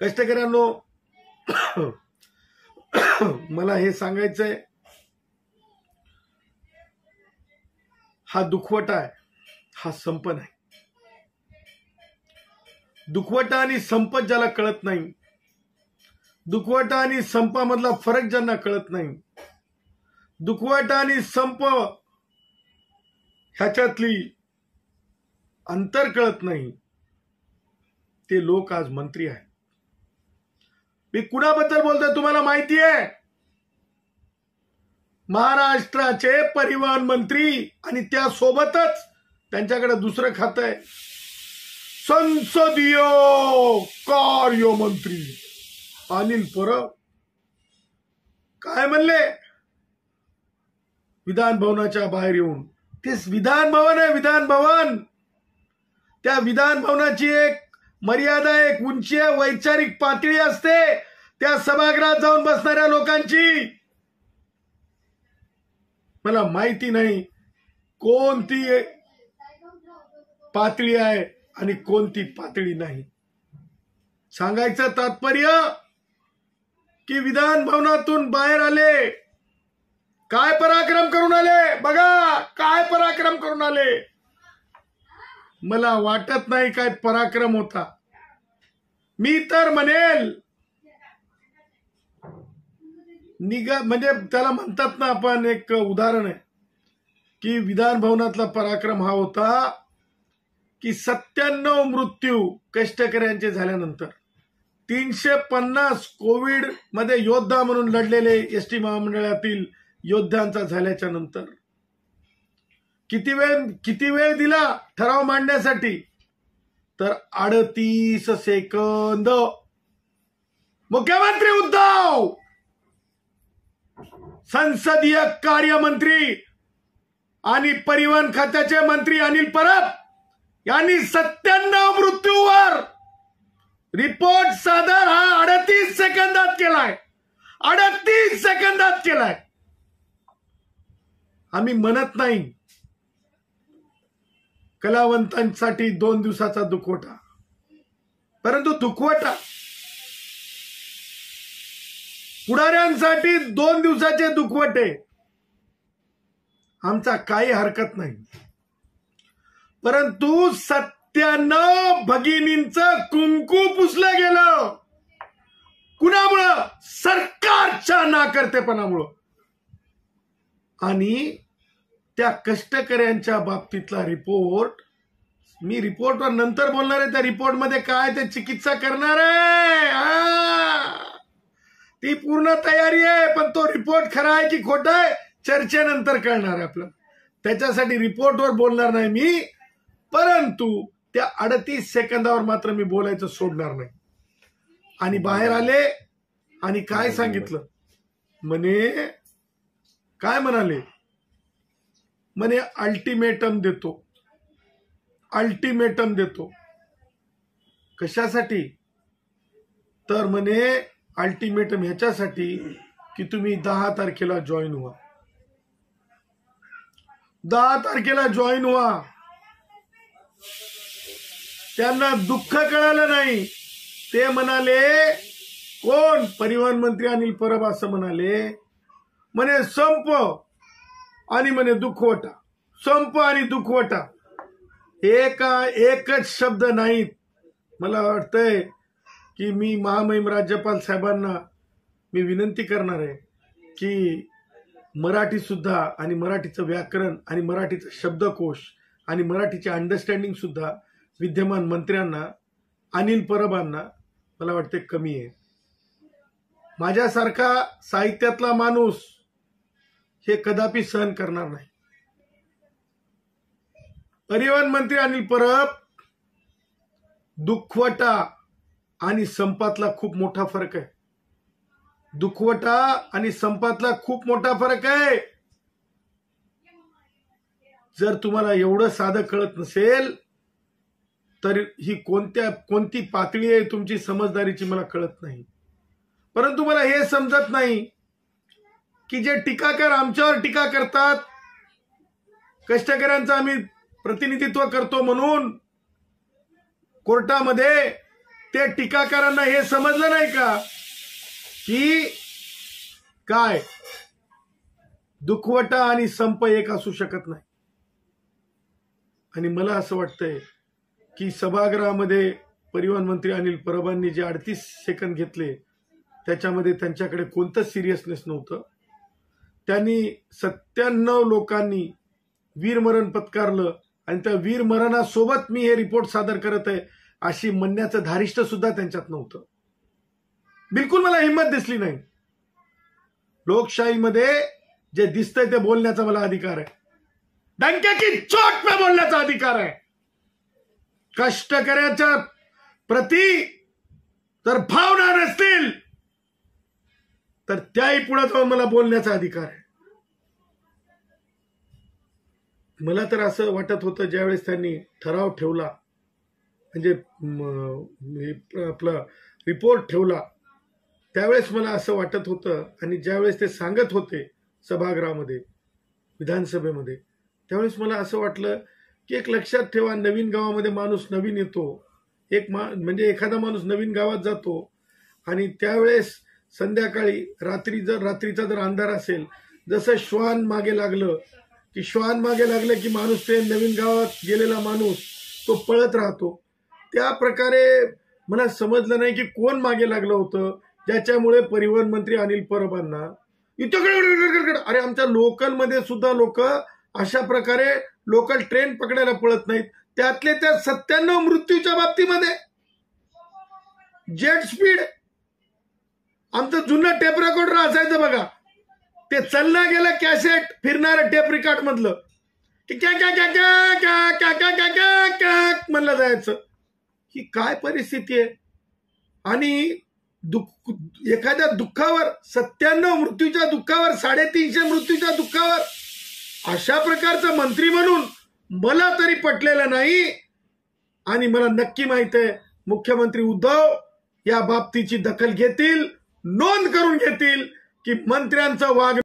कष्टकऱ्यांनो मला हे सांगायचंय हा दुखवटा आहे हा संप नाही. दुखवटा आणि संप ज्याला कळत नाही दुखवटा आणि संपामधला फरक ज्यांना कळत नाही दुखवटा आणि संप ह्याच्यातली अंतर कळत नाही ते लोक आज मंत्री आहेत. मी कुणाबद्दल बोलतोय तुम्हाला माहिती आहे? महाराष्ट्राचे परिवहन मंत्री आणि त्यासोबतच त्यांच्याकडे दुसरं खातं आहे. संसदीय कार्यमंत्री अनिल परब. काय म्हणले? विधान भवनाच्या बाहेर येऊन. तेच विधान भवन आहे विधान भवन. त्या विधान भवनाची एक मर्यादा एक उंची आहे वैचारिक पातळी असते. त्या सभागृहात जाऊन बसणाऱ्या लोकांची मला माहिती नाही कोणती पातळी आहे आणि कोणती पातळी नाही. सांगायचं तात्पर्य की विधान भवनातून बाहेर आले. काय पराक्रम करून आले? बघा काय पराक्रम करून आले? मला वाटत नाही काय पराक्रम होता. मी तर म्हणेल. निगा म्हणजे त्याला म्हणतात ना आपण एक उदाहरण आहे की विधान भवनातला पराक्रम हा होता की सत्त्याण्णव मृत्यू कष्टकऱ्यांचे झाल्यानंतर तीनशे पन्नास कोविडमध्ये योद्धा म्हणून लढलेले एस टी महामंडळातील योद्ध्यांचा झाल्याच्यानंतर किती वेळ किती वेळ दिला ठराव मांडण्यासाठी? तर अडतीस सेकंद. मुख्यमंत्री उद्धव! संसदीय कार्यमंत्री आणि परिवहन खात्याचे मंत्री अनिल परब यांनी सत्त्याण्णव मृत्यूवर रिपोर्ट सादर हा अडतीस सेकंदात केलाय. अडतीस सेकंदात केलाय. आम्ही म्हणत नाही. कलावंतांसाठी दोन दिवसाचा दुखवटा. परंतु दुखवटा. पुढाऱ्यांसाठी दोन दिवसाचे दुखवटे. आमचा काही हरकत नाही. परंतु सत्यानं भगिनींच कुंकू पुसलं गेलं. कुणामुळं? सरकारच्या नाकर्तेपणामुळं. आणि त्या कष्टकऱ्यांच्या बाबतीतला रिपोर्ट मी रिपोर्टवर नंतर बोलणार आहे त्या रिपोर्टमध्ये काय ते चिकित्सा करणार आहे. ती पूर्ण तयारी आहे पण तो रिपोर्ट खरा आहे की खोटा आहे चर्चेनंतर कळणार आहे आपलं. त्याच्यासाठी रिपोर्टवर बोलणार नाही मी परंतु त्या अडतीस सेकंदावर मात्र मी बोलायचं सोडणार नाही. आणि बाहेर आले आणि काय सांगितलं? म्हणे काय म्हणाले? म्हणे अल्टिमेटम देतो. अल्टिमेटम देतो. कशासाठी? तर म्हणे अल्टिमेटम ह्याच्यासाठी की तुम्ही दहा तारखेला जॉईन व्हा. दहा तारखेला जॉईन व्हा. त्यांना दुःख कळालं नाही. ते म्हणाले कोण? परिवहन मंत्री अनिल परब असं म्हणाले. म्हणे संप. आणि म्हणे दुखवटा. संप आणि दुखवटा. एका एकच शब्द नाहीत. मला वाटतंय की मी महामहिम राज्यपाल साहेबांना मी विनंती करणार आहे की मराठी सुद्धा आणि मराठीचं व्याकरण आणि मराठीचं शब्दकोश आणि मराठीचे अंडरस्टँडिंग सुद्धा विद्यमान मंत्र्यांना अनिल परबांना मला वाटते कमी आहे. माझ्यासारखा साहित्यातला माणूस हे कदापि सहन करणार नाही. परिवहन मंत्री अनिल परब दुखवटा आणि संपातला खूप मोठा फरक आहे. दुखवटा आणि संपातला खूप मोठा फरक आहे. जर तुम्हाला एवढं साधं कळत नसेल तर ही कोणत्या कोणती पातळी आहे तुमची समजदारीची मला कळत नाही. परंतु मला हे समजत नाही की जे टीकाकार आमच्यावर टीका करतात कष्टकऱ्यांचं आम्ही प्रतिनिधित्व करतो म्हणून कोर्टामध्ये ते टीकाकारांना हे समजलं नाही का? की काय? दुखवटा आणि संप एक असू शकत नाही. आणि मला असं वाटतंय की सभागृहामध्ये परिवहन मंत्री अनिल परबांनी जे अडतीस सेकंद घेतले त्याच्यामध्ये त्यांच्याकडे कोणतंच सिरियसनेस नव्हतं. त्यांनी सत्त्याण्णव लोकांनी वीरमरण पत्कारलं आणि त्या वीरमरणासोबत मी हे रिपोर्ट सादर करत आहे अशी म्हणण्याचं धारिष्ट सुद्धा त्यांच्यात नव्हतं. बिलकुल मला हिंमत दिसली नाही. लोकशाहीमध्ये जे दिसतंय ते बोलण्याचा मला अधिकार आहे. डंक्याची चोट पे बोलण्याचा अधिकार आहे. कष्टकऱ्याच्या प्रती जर भावना नसतील तर त्याही पुढे जाऊन मला बोलण्याचा अधिकार आहे. मला तर असं वाटत होतं ज्यावेळेस त्यांनी ठराव ठेवला म्हणजे हे आपला रिपोर्ट ठेवला त्यावेळेस मला असं वाटत होतं आणि ज्यावेळेस ते सांगत होते सभागृहामध्ये विधानसभेमध्ये त्यावेळेस मला असं वाटलं की एक लक्षात ठेवा नवीन गावामध्ये माणूस नवीन येतो. एक मा म्हणजे एखादा माणूस नवीन गावात जातो आणि त्यावेळेस संध्याकाळी रात्री जर रात्रीचा जर अंधार असेल जसं श्वान मागे लागलं की श्वान मागे लागलं की माणूस ते नवीन गावात गेलेला माणूस तो पळत राहतो. त्या प्रकारे मला समजलं नाही की कोण मागे लागलं होतं ज्याच्यामुळे परिवहन मंत्री अनिल परबांना इथं अरे आमच्या लोकलमध्ये सुद्धा लोक अशा प्रकारे लोकल ट्रेन पकडायला पळत नाहीत. त्यातले त्या सत्त्याण्णव मृत्यूच्या बाबतीमध्ये. जेट स्पीड आमचं जुनं टेप रेकॉर्डर असायचं बघा ते चालना गेलं कॅसेट फिरणारं टेप रिकॉर्ड मधलं की क्या क्या क्या क्या क्या क्या क्या क्या क्या क्या म्हणलं जायचं ही काय परिस्थिती आहे आणि दुःख एखाद्या दुःखावर सत्त्याण्णव मृत्यूच्या दुःखावर साडेतीनशे मृत्यूच्या दुःखावर अशा प्रकारचा मंत्री म्हणून मला तरी पटलेलं नाही आणि मला नक्की माहीत आहे मुख्यमंत्री उद्धव या बाबतीची दखल घेतील नोंद करून घेतील की मंत्र्यांचा वाग